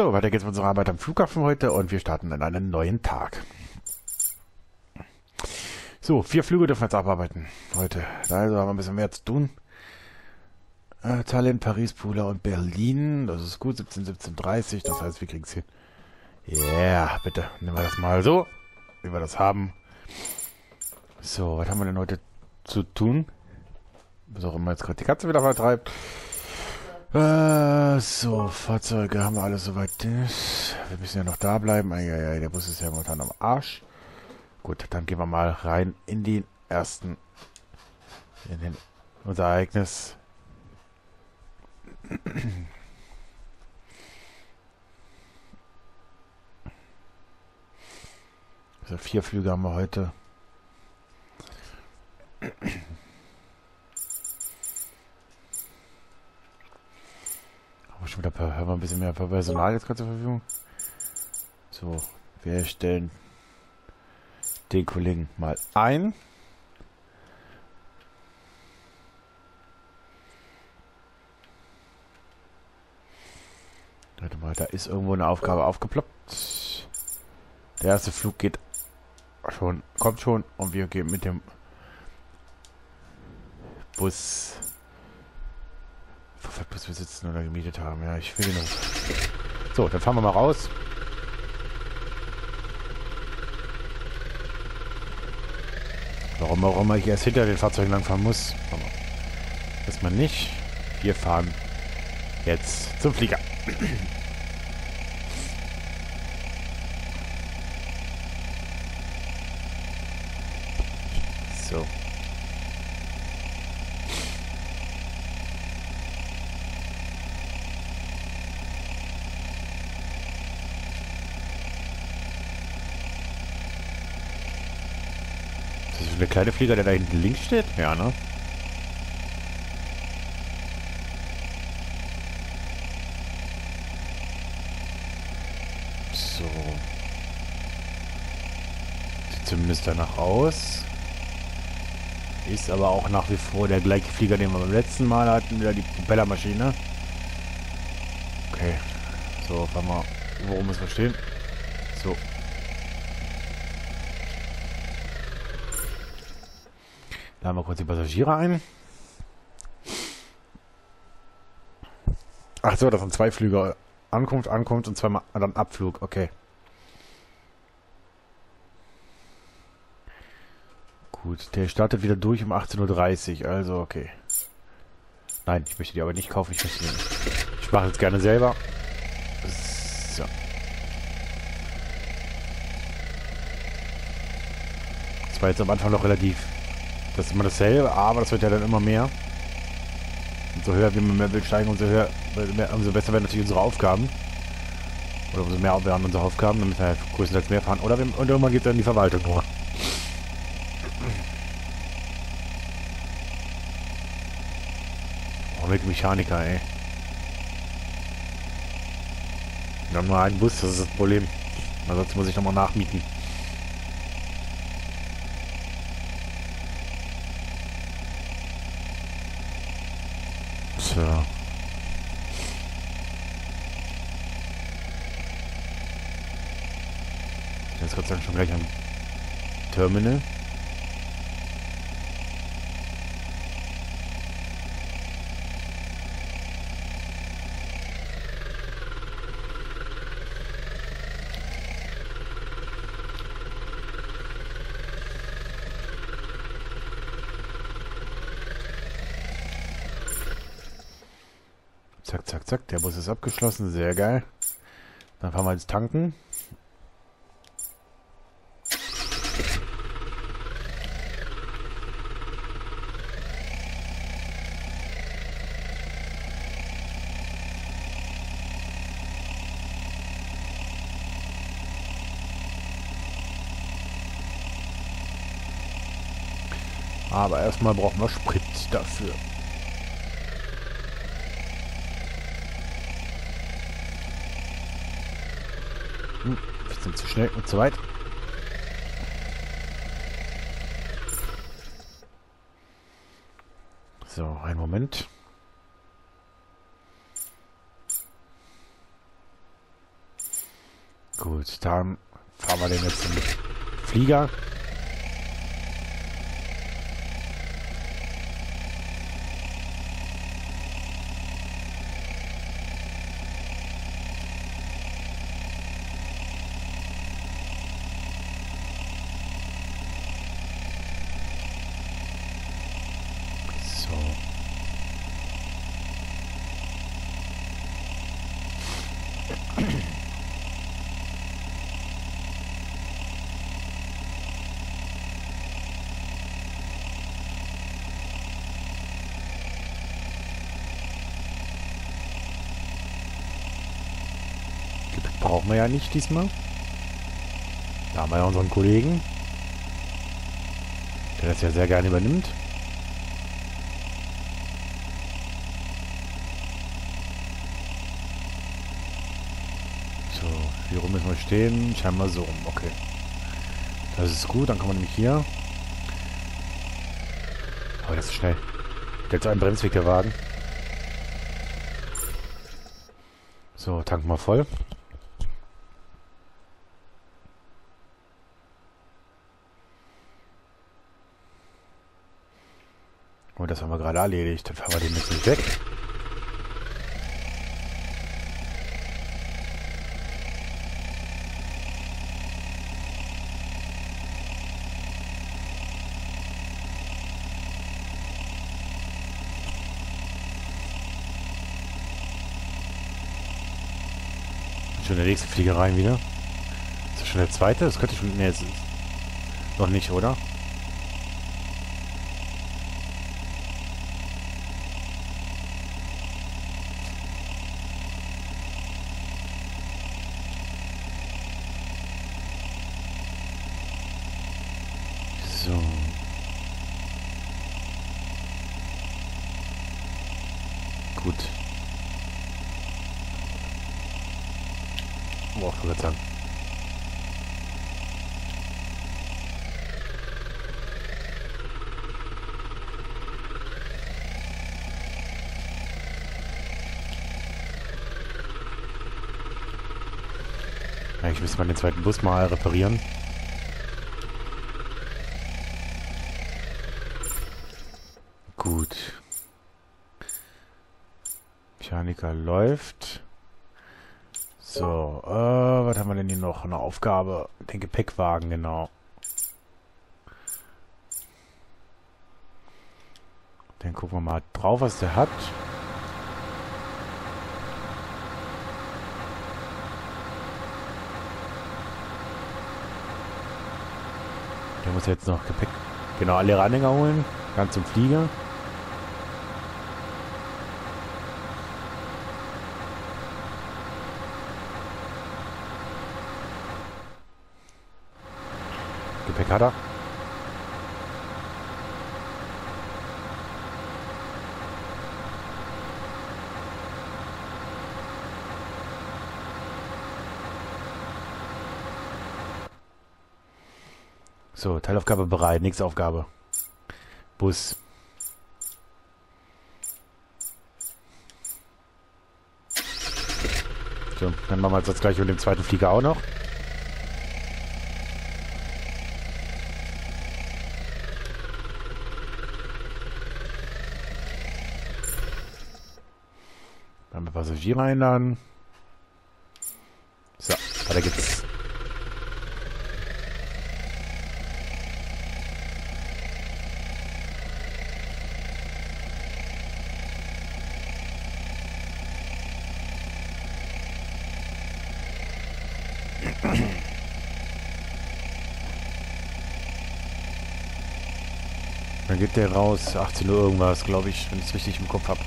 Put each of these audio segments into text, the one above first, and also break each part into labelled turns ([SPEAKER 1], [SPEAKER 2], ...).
[SPEAKER 1] So, weiter geht's mit unserer Arbeit am Flughafen heute und wir starten in einen neuen Tag. So, vier Flüge dürfen wir jetzt abarbeiten heute. Also haben wir ein bisschen mehr zu tun. Äh, Tallinn, Paris, Pula und Berlin. Das ist gut, 17, 17, 30. Das heißt, wir kriegen es hin. Ja, yeah, bitte. Nehmen wir das mal so, wie wir das haben. So, was haben wir denn heute zu tun? Was auch immer jetzt gerade die Katze wieder vertreibt. Äh, so, Fahrzeuge haben wir alles soweit. Wir müssen ja noch da bleiben. Eieiei, der Bus ist ja momentan am Arsch. Gut, dann gehen wir mal rein in den ersten, in den, unser Ereignis. Also vier Flüge haben wir heute. Haben wir schon wieder haben wir ein bisschen mehr Personal jetzt gerade zur Verfügung? So, wir stellen den Kollegen mal ein. Warte mal, da ist irgendwo eine Aufgabe aufgeploppt. Der erste Flug geht schon, kommt schon und wir gehen mit dem Bus Bus wir sitzen oder gemietet haben. Ja, ich will noch. So, dann fahren wir mal raus. Warum auch immer ich erst hinter den Fahrzeugen langfahren muss. Ist man nicht. Wir fahren jetzt zum Flieger. So. Der kleine Flieger, der da hinten links steht? Ja, ne? So. Sieht zumindest danach aus. Ist aber auch nach wie vor der gleiche Flieger, den wir beim letzten Mal hatten. Wieder die Propellermaschine. Okay. So, fahren wir. Worum müssen wir stehen? So. Laden wir kurz die Passagiere ein. Ach so, das sind zwei Flüge. Ankunft, Ankunft und zweimal dann Abflug. Okay. Gut, der startet wieder durch um 18.30 Uhr, also okay. Nein, ich möchte die aber nicht kaufen, ich möchte die, Ich mache jetzt gerne selber. So. Das war jetzt am Anfang noch relativ... Das ist immer dasselbe, aber das wird ja dann immer mehr. Umso höher wir mehr will steigen, umso höher, umso besser werden natürlich unsere Aufgaben. Oder umso mehr werden unsere Aufgaben, damit wir halt größtenteils mehr fahren. Oder, wir, oder irgendwann geht dann die Verwaltung nur. Oh, mit Mechaniker, ey. Wir haben nur einen Bus, das ist das Problem. Ansonsten muss ich nochmal nachmieten. So. Jetzt Gott sei Dank schon gleich am Terminal. Zack. Der Bus ist abgeschlossen. Sehr geil. Dann fahren wir ins Tanken. Aber erstmal brauchen wir Sprit dafür. Hm, wir sind zu schnell und zu weit. So, einen Moment. Gut, dann fahren wir den jetzt zum Flieger. Brauchen wir ja nicht diesmal. Da haben wir ja unseren Kollegen, der das ja sehr gerne übernimmt. So, wie rum müssen wir stehen? Scheinbar so rum, okay. Das ist gut, dann kommen wir nämlich hier. Oh, das ist schnell. Jetzt ein Bremsweg der Wagen. So, tank mal voll. Das haben wir gerade erledigt. Dann fahren wir den jetzt nicht weg. Schon der nächste Fliegerei wieder. Ist das schon der zweite? Das könnte schon... Ne, noch nicht, oder? Eigentlich müsste man den zweiten Bus mal reparieren. Gut. Mechaniker läuft. So, äh, was haben wir denn hier noch? Eine Aufgabe. Den Gepäckwagen, genau. Dann gucken wir mal drauf, was der hat. Muss jetzt noch Gepäck, genau, alle Anhänger holen. Ganz zum Flieger. Gepäck hat er. So, Teilaufgabe bereit. Nächste Aufgabe. Bus. So, dann machen wir jetzt das gleiche mit dem zweiten Flieger auch noch. Passagiere einladen. So, weiter geht's. Dann geht der raus, 18 Uhr irgendwas, glaube ich, wenn ich es richtig im Kopf habe.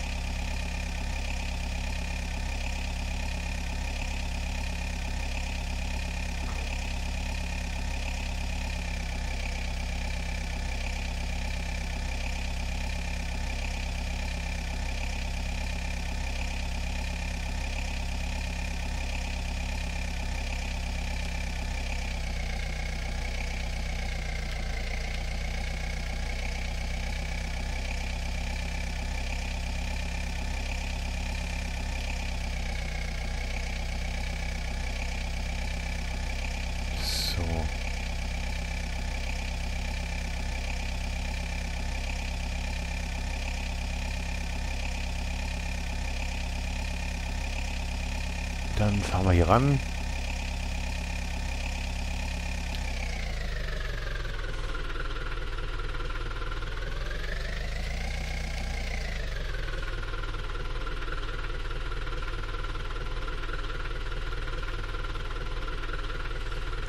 [SPEAKER 1] Dann fahren wir hier ran.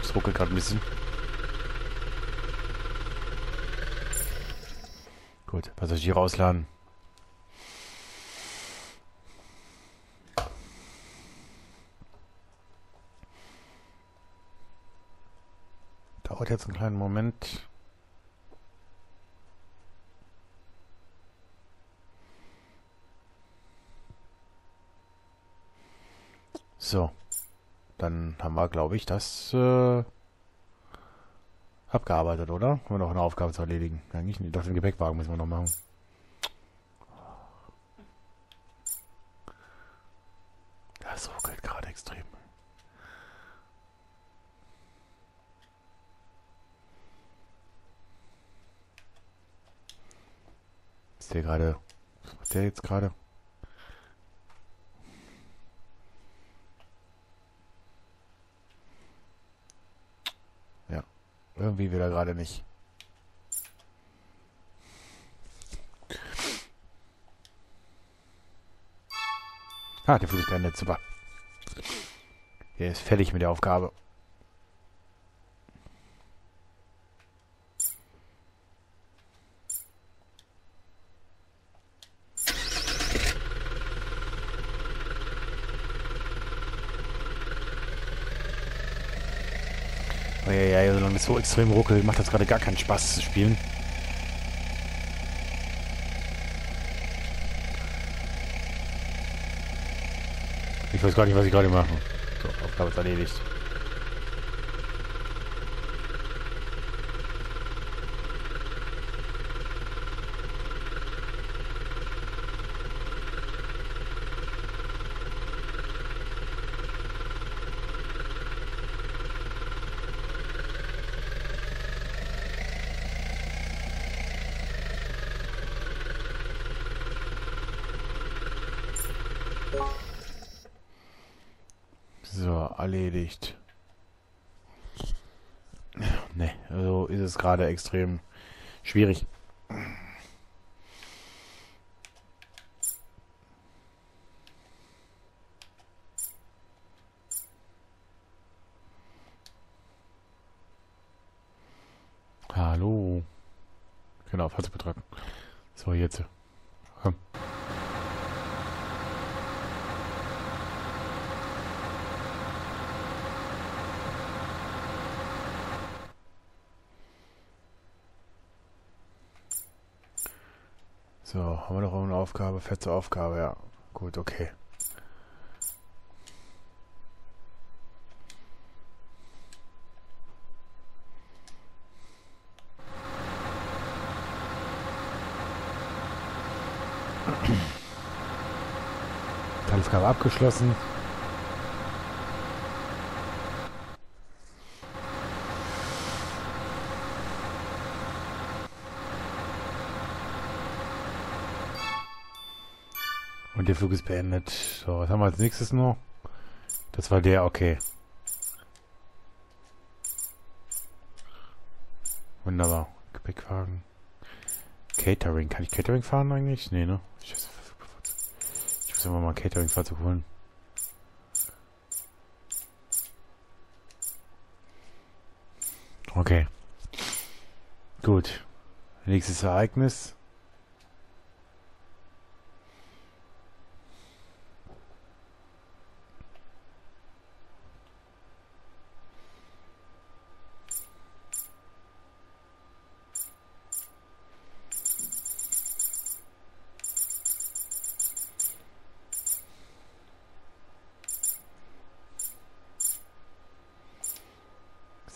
[SPEAKER 1] Es ruckelt gerade ein bisschen. Gut, Passagiere ausladen. Dauert jetzt einen kleinen Moment. So. Dann haben wir, glaube ich, das äh, abgearbeitet, oder? Haben wir noch eine Aufgabe zu erledigen? Eigentlich nicht. Doch den Gepäckwagen müssen wir noch machen. Das ruckelt gerade extrem. Ist der gerade... Was macht der jetzt gerade? Irgendwie will er gerade nicht. Ah, der Flug ist beendet. Super. Er ist fertig mit der Aufgabe. Oh ja, ja, solange es so extrem ruckelt, macht das gerade gar keinen Spaß zu spielen. Ich weiß gar nicht, was ich gerade mache. So, Aufgabe ist erledigt. So, erledigt. Ne, also ist es gerade extrem schwierig. Hallo. Genau, Fahrzeugbetrag. So, jetzt. Komm. So, haben wir noch eine Aufgabe? Fette Aufgabe, ja. Gut, okay. Teilaufgabe abgeschlossen. Und der Flug ist beendet. So, was haben wir als nächstes noch? Das war der, okay. Wunderbar. Gepäckwagen. Catering. Kann ich Catering fahren eigentlich? Nee, ne? Ich, muss immer mal ein Catering-Fahrzeug holen. Okay. Gut. Nächstes Ereignis.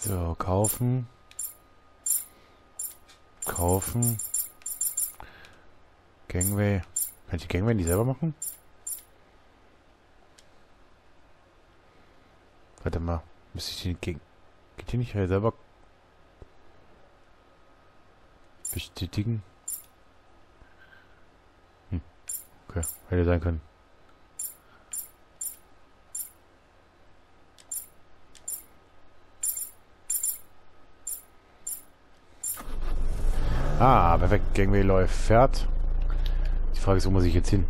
[SPEAKER 1] So, kaufen. Kaufen. Gangway. Kann ich die Gangway nicht selber machen? Warte mal. Müsste ich den Gang... Geht die nicht selber... Bestätigen? Hm. Okay. Hätte sein können. Ah, perfekt. Gangway läuft, fährt. Die Frage ist, wo muss ich jetzt hin?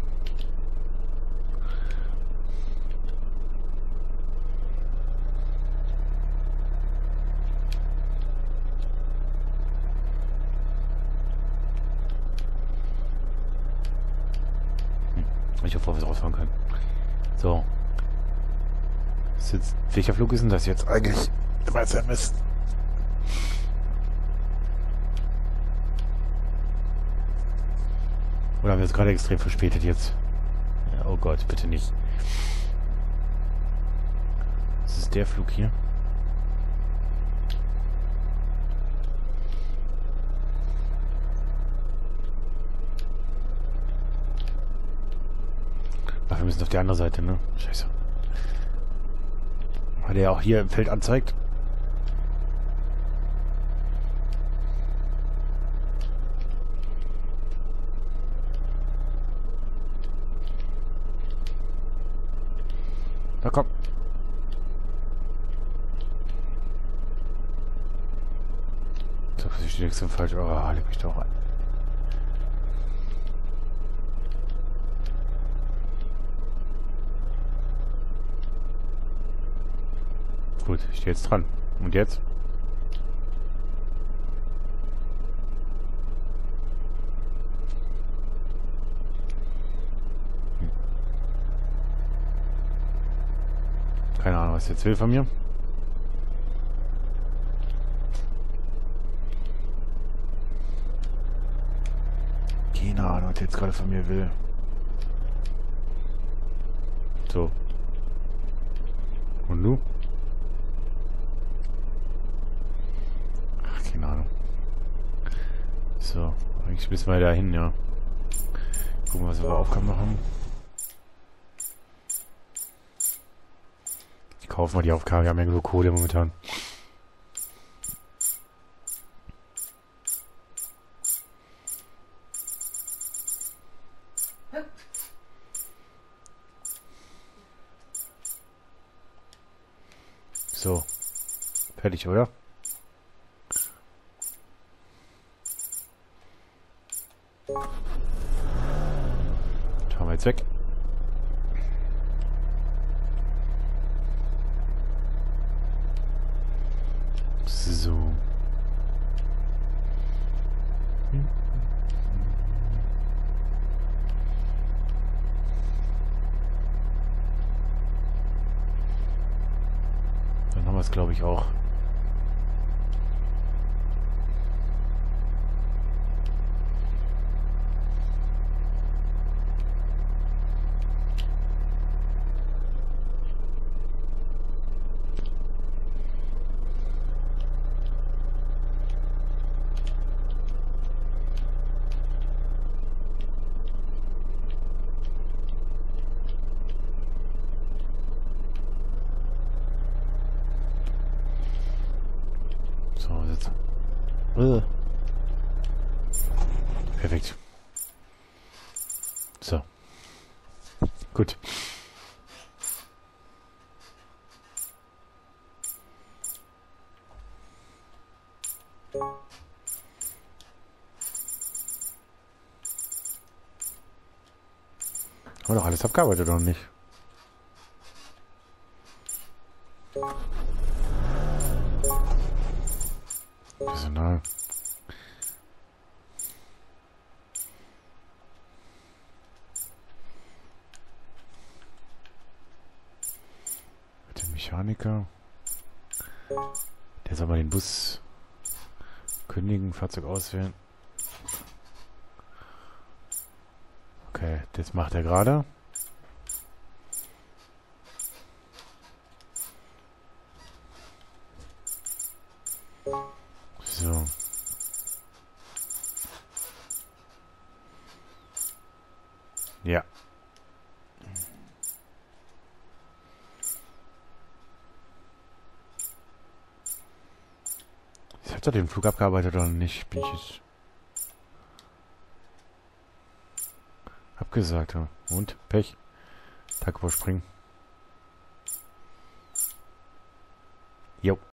[SPEAKER 1] Hm. Ich hoffe, wir rausfahren können. So. Welcher Flug ist denn das jetzt eigentlich? Ich weiß ja Mist. Oder haben wir es gerade extrem verspätet jetzt? Ja, oh Gott, bitte nicht. Das ist der Flug hier. Ach, wir müssen auf die andere Seite, ne? Scheiße. Weil der auch hier im Feld anzeigt. Na komm. So, ich stehe nichts im falsch. Oh, leg mich doch ein. Gut, ich stehe jetzt dran. Und jetzt? Jetzt will von mir. Keine Ahnung, was jetzt gerade von mir will. So. Und du? Ach, keine Ahnung. So, eigentlich müssen wir da hin, ja. Gucken, was wir für Aufgaben haben. Kaufen wir die Aufgabe, wir haben ja genug Kohle momentan. So. Fertig, oder? Schauen wir jetzt weg. So. Dann haben wir es, glaube ich, auch. So, jetzt. Äh. Perfekt. So. Gut. Haben wir doch alles abgearbeitet, oder nicht? Fahrzeug auswählen. Okay, das macht er gerade. Doch den Flug abgearbeitet oder nicht? Bin ich jetzt... Abgesagt, ja. Und? Pech. Tag überspringen. Jo.